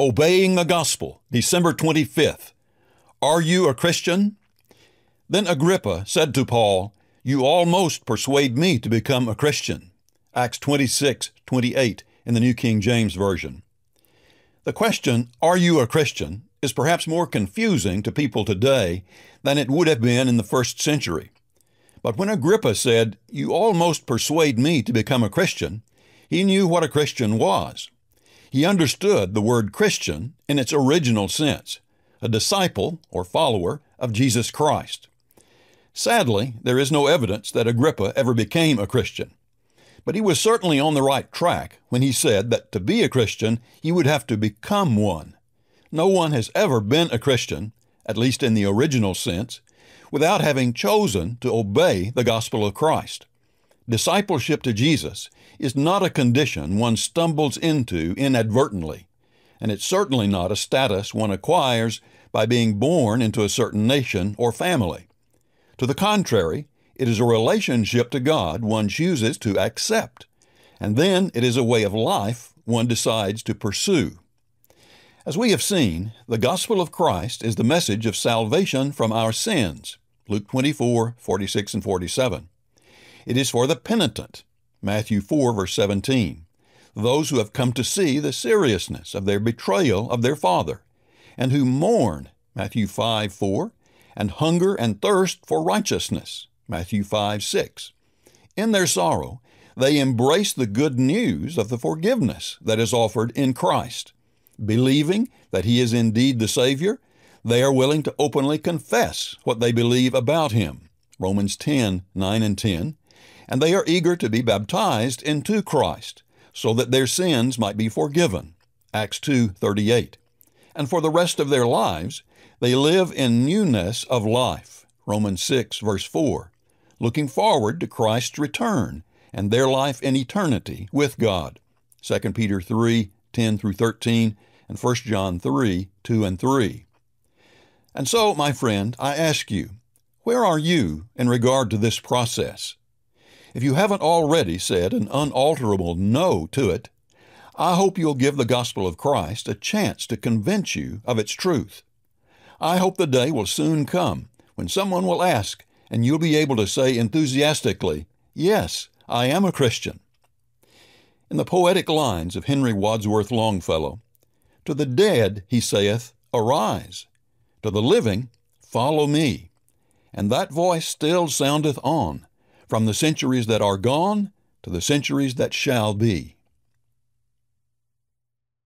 Obeying the Gospel, December 25th. Are you a Christian? Then Agrippa said to Paul, You almost persuade me to become a Christian. Acts 26, 28 in the New King James Version. The question, Are you a Christian? is perhaps more confusing to people today than it would have been in the first century. But when Agrippa said, You almost persuade me to become a Christian, he knew what a Christian was. He understood the word Christian in its original sense, a disciple or follower of Jesus Christ. Sadly, there is no evidence that Agrippa ever became a Christian. But he was certainly on the right track when he said that to be a Christian, he would have to become one. No one has ever been a Christian, at least in the original sense, without having chosen to obey the gospel of Christ. Discipleship to Jesus is not a condition one stumbles into inadvertently, and it's certainly not a status one acquires by being born into a certain nation or family. To the contrary, it is a relationship to God one chooses to accept, and then it is a way of life one decides to pursue. As we have seen, the gospel of Christ is the message of salvation from our sins. Luke 24, 46 and 47. It is for the penitent, Matthew 4, verse 17, those who have come to see the seriousness of their betrayal of their Father, and who mourn, Matthew 5, 4, and hunger and thirst for righteousness, Matthew 5, 6. In their sorrow, they embrace the good news of the forgiveness that is offered in Christ. Believing that He is indeed the Savior, they are willing to openly confess what they believe about Him. Romans 10, 9 and 10, and they are eager to be baptized into Christ, so that their sins might be forgiven. Acts 2:38. And for the rest of their lives, they live in newness of life. Romans 6 verse 4, looking forward to Christ's return and their life in eternity with God. 2 Peter 3 10 through 13 and 1 John 3 2 and 3. And so, my friend, I ask you, where are you in regard to this process? If you haven't already said an unalterable no to it, I hope you'll give the gospel of Christ a chance to convince you of its truth. I hope the day will soon come when someone will ask and you'll be able to say enthusiastically, Yes, I am a Christian. In the poetic lines of Henry Wadsworth Longfellow, To the dead he saith, Arise. To the living, Follow me. And that voice still soundeth on from the centuries that are gone to the centuries that shall be.